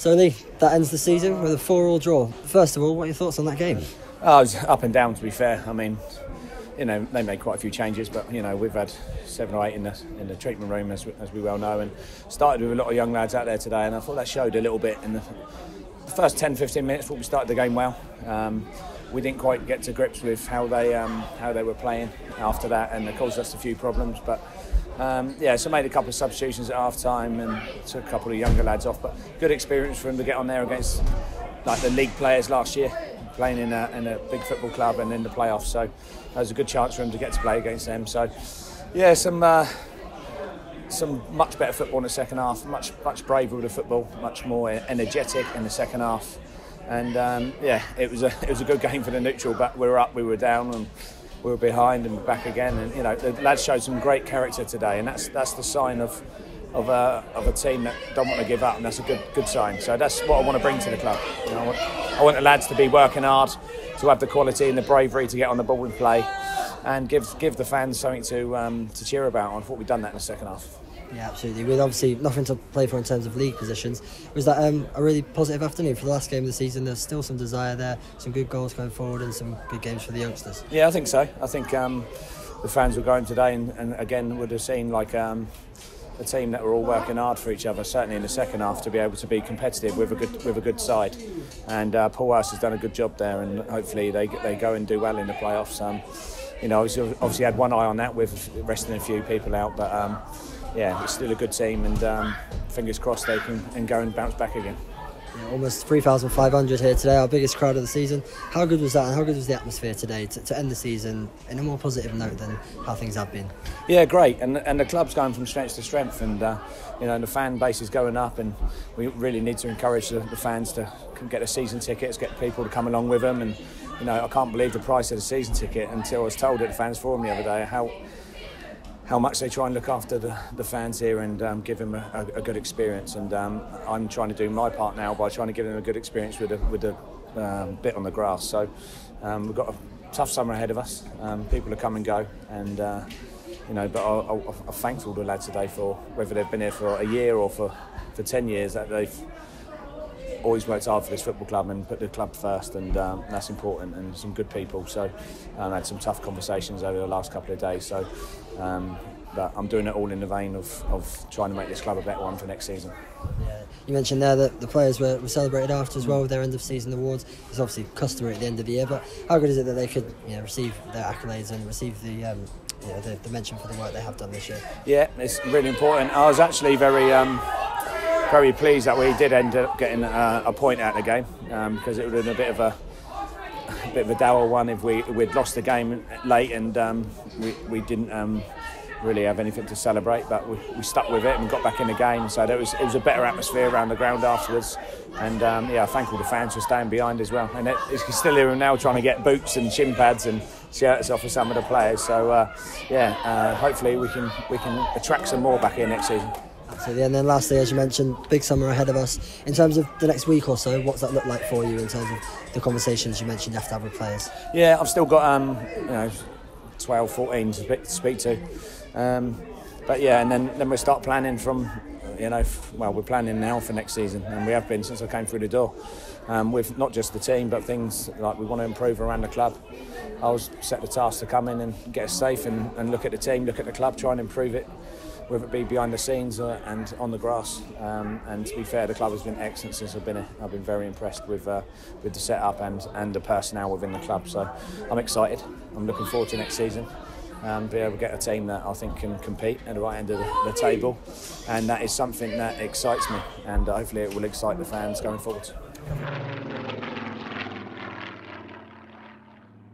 So Lee, that ends the season with a four-all draw. First of all, what are your thoughts on that game? Oh, it was up and down. To be fair, I mean, you know, they made quite a few changes, but you know, we've had seven or eight in the in the treatment room, as, as we well know, and started with a lot of young lads out there today, and I thought that showed a little bit in the, first 10, 15 minutes. We started the game well. Um, we didn't quite get to grips with how they um, how they were playing after that, and it caused us a few problems, but. Um, yeah, so made a couple of substitutions at half time and took a couple of younger lads off. But good experience for him to get on there against like the league players last year, playing in a, in a big football club and in the playoffs. So that was a good chance for him to get to play against them. So yeah, some uh, some much better football in the second half, much much braver with the football, much more energetic in the second half. And um, yeah, it was a it was a good game for the neutral. But we were up, we were down, and we were behind and back again. And you know, the lads showed some great character today, and that's that's the sign of. Of a, of a team that don't want to give up, and that's a good good sign. So that's what I want to bring to the club. You know, I, want, I want the lads to be working hard, to have the quality and the bravery to get on the ball and play, and give give the fans something to um, to cheer about. I thought we'd done that in the second half. Yeah, absolutely. With obviously nothing to play for in terms of league positions, was that um, a really positive afternoon for the last game of the season? There's still some desire there, some good goals going forward, and some good games for the youngsters. Yeah, I think so. I think um, the fans were going today, and, and again would have seen like. Um, a team that were all working hard for each other, certainly in the second half, to be able to be competitive with a good with a good side. And uh, Paul Hurst has done a good job there, and hopefully they they go and do well in the playoffs. Um, you know, obviously, obviously had one eye on that with resting a few people out, but um, yeah, it's still a good team, and um, fingers crossed they can and go and bounce back again. Yeah, almost 3,500 here today, our biggest crowd of the season. How good was that, and how good was the atmosphere today to, to end the season in a more positive note than how things have been? Yeah, great, and and the club's going from strength to strength, and uh, you know the fan base is going up, and we really need to encourage the, the fans to get the season tickets, get people to come along with them, and you know I can't believe the price of the season ticket until I was told at the fans forum the other day how how much they try and look after the, the fans here and um, give them a, a, a, good experience. And um, I'm trying to do my part now by trying to give them a good experience with a, with a um, bit on the grass. So um, we've got a tough summer ahead of us. Um, people are come and go, and uh, you know, but I, I'm thankful to the lads today for whether they've been here for a year or for, for ten years that they've always worked hard for this football club and put the club first, and um, that's important. And some good people. So um, I had some tough conversations over the last couple of days. So, um, but I'm doing it all in the vein of, of trying to make this club a better one for next season. Yeah. You mentioned there that the players were, were celebrated after as well with their end of season awards. It's obviously customary at the end of the year, but how good is it that they could you know, receive their accolades and receive the um, you know, the, the mention for the work they have done this year? Yeah, it's really important. I was actually very um, very pleased that we did end up getting uh, a point out of the game um, because it would have been a bit of a, a bit of a dour one if we we'd lost the game late and um, we, we didn't um, really have anything to celebrate but we, we stuck with it and got back in the game. So there was it was a better atmosphere around the ground afterwards. And um, yeah thank all the fans for staying behind as well. And it, it's still here now trying to get boots and shin pads and shirts off of some of the players. So uh, yeah uh, hopefully we can we can attract some more back here next season. Absolutely. And then lastly, as you mentioned, big summer ahead of us. In terms of the next week or so, what's that look like for you in terms of the conversations you mentioned you have to have with players? Yeah, I've still got um, you know 12, 14 to speak to. Um, but yeah, and then, then we start planning from, you know, well, we're planning now for next season, and we have been since I came through the door. Um, with not just the team, but things like we want to improve around the club. I was set the task to come in and get us safe and, and look at the team, look at the club, try and improve it whether it be behind the scenes or, and on the grass. Um, and to be fair, the club has been excellent since I've been here. I've been very impressed with uh, with the setup and, and the personnel within the club. So I'm excited. I'm looking forward to next season. Um, be able to get a team that I think can compete at the right end of the, the table, and that is something that excites me, and hopefully it will excite the fans going forward.